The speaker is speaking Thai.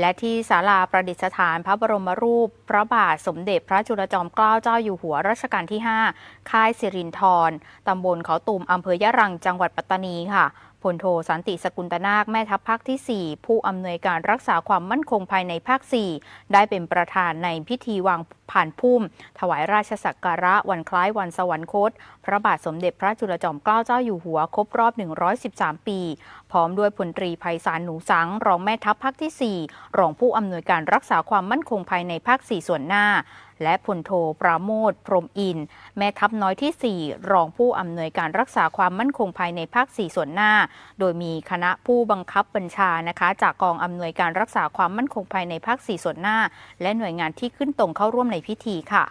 และที่ศาลาประดิษฐานพระบรมรูป พระบาทสมเด็จพระจุลจอมเกล้าเจ้าอยู่หัวรัชกาลที่ 5 ค่ายสิรินธรตำบลเขาตุ่มอำเภอยะรังจังหวัดปัตตานีค่ะพลโทสันติสกุลตนาคแม่ทัพภาคที่ 4 ผู้อำนวยการรักษาความมั่นคงภายในภาค 4 ได้เป็นประธานในพิธีวางผ่านพุ่ม ถวายราชสักการะวันคล้ายวันสวรรคต พระบาทสมเด็จพระจุลจอมเกล้าเจ้าอยู่หัวครบรอบ 113 ปี พร้อมด้วยพลตรีไพศาลหนูสัง รองแม่ทัพภาคที่ 4 รองผู้อำนวยการรักษาความมั่นคงภายในภาค 4 ส่วนหน้าและพลโทปราโมทพรมอิน แม่ทัพน้อยที่ 4 รองผู้อำนวยการรักษาความมั่นคงภายในภาค 4 ส่วนหน้า โดยมีคณะผู้บังคับบัญชานะคะ จากกองอำนวยการรักษาความมั่นคงภายในภาค 4 ส่วนหน้า และหน่วยงานที่ขึ้นตรงเข้าร่วมในพิธีค่ะ